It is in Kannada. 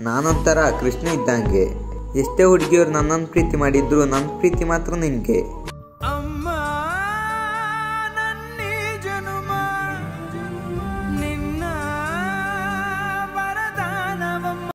ನಾನೊಂಥರ ಕೃಷ್ಣ ಇದ್ದಂಗೆ ಎಷ್ಟೇ ಹುಡುಗಿಯರು ನನ್ನನ್ನು ಪ್ರೀತಿ ಮಾಡಿದ್ರು ನನ್ನ ಪ್ರೀತಿ ಮಾತ್ರ ನಿನಗೆ.